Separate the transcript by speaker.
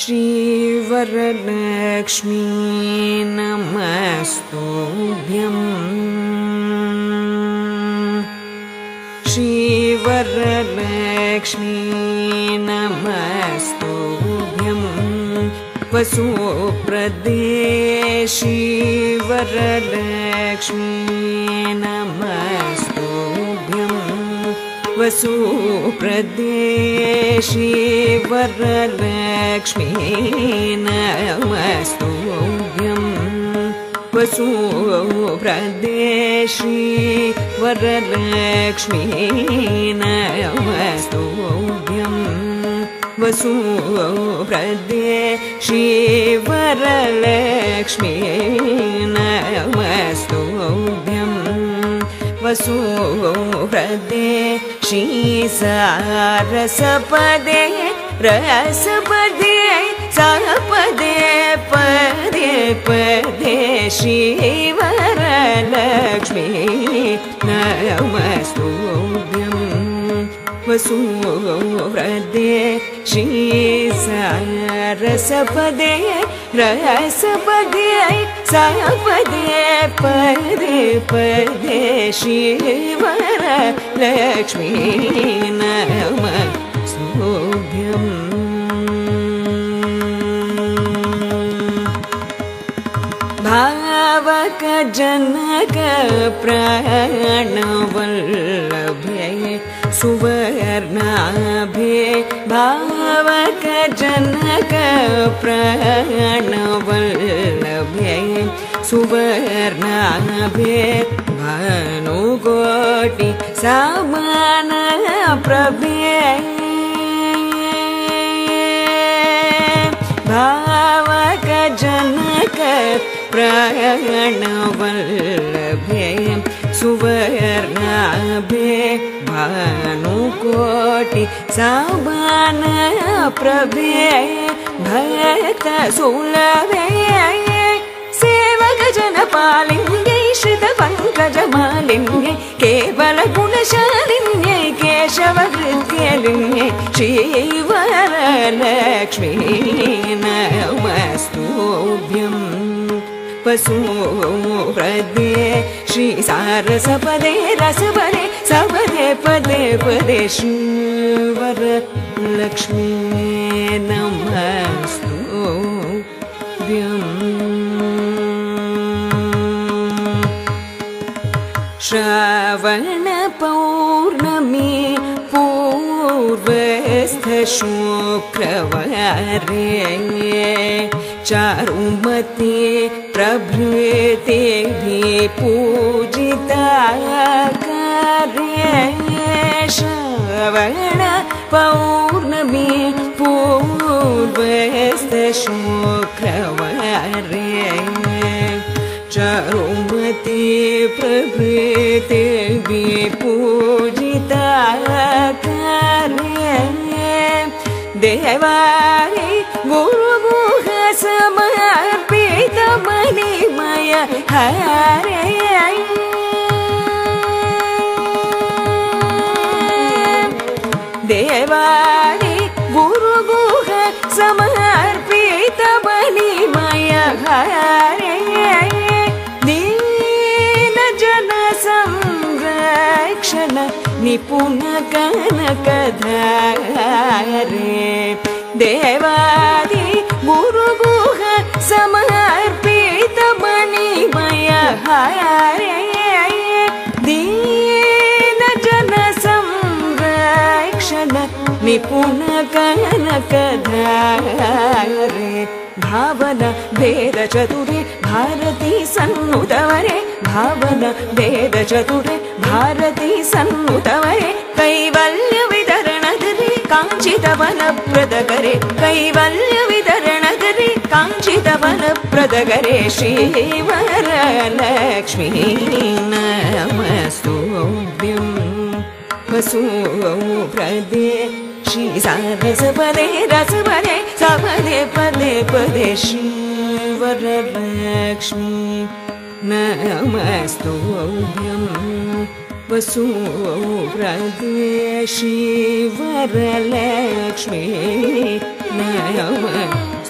Speaker 1: श्रीवरलक्ष्मी नमस्तुभ्यम्। श्रीवरलक्ष्मी नमस्तुभ्यम्। वसुप्रदेशी वरलक्ष्मी नमस्तुभ्यम् वसुप्रदेशी वरलक्ष्मी नमस्तुभ्यम् वसुप्रदेशी वरलक्ष्मी नमस्तुभ्यम् वसुप्रदेशी वरलक्ष्मी नमस्तुभ्यम् वसुप्रदे सारसपदे रसपदे सपदे पदे पदे श्रीवरलक्ष्मी वसुव्रदे श्रीसारसपदे रसपदे सपदे पदे पदे श्रीवरलक्ष्मी नमस्तुभ्यम् भावक जनक प्राणवल्लभे सुवर्णाभे भावक जनक प्राणवल्लभे सुवर्णाभे भानुकोटि समान प्रभे भावक जनक प्राणवल्लभे सुवर्णाभे भानुकोटि सामान प्रभे भक्त सुलभे। सेवक जनपालिङ्गै श्रित पङ्कजमालिन्यै केवल गुणशालिन्यै केशवकृत्यलिन्यै श्रीवरलक्ष्मी नमस्तुभ्यम् वसुप्रदे श्रीसारसपदे रसपदे सपदे पदे पदे श्रीवरलक्ष्मी नमस्तुभ्यम् श्रावणपौर्णमी पूर्वस्थशुक्रवारे चारुमती प्रभृतिभिः पूजिता श्रावण पौर्णमी पूर्वस्थशुक्रवारे चारुमती प्रभृतिभिः पूजिता कार्ये देवारि गुरुगुह समर्पित मणिमय हरे देवारि गुरुगुह समर्पित मणिमय हरे। दीन जन संरक्षण निपुण कनकधारे देवादि निपुण कनकधारे भावना भेद चतुरे भारती सन्नुतवरे भावना भेद चतुरे भारती सन्नुतवरे कैवल्य वितरणगरे काञ्चितवनप्रदकरे कैवल्य वितरणगरे काञ्चितवनप्रदकरे श्रीवरलक्ष्मी नमस्तुभ्यम् वसुप्रदे श्रीसारसपदे रसपदे सपदे पदे पदे श्रीवरलक्ष्मी नमस्तुभ्यम् वसुप्रदेशी वरलक्ष्मी नमस्तुभ्यम्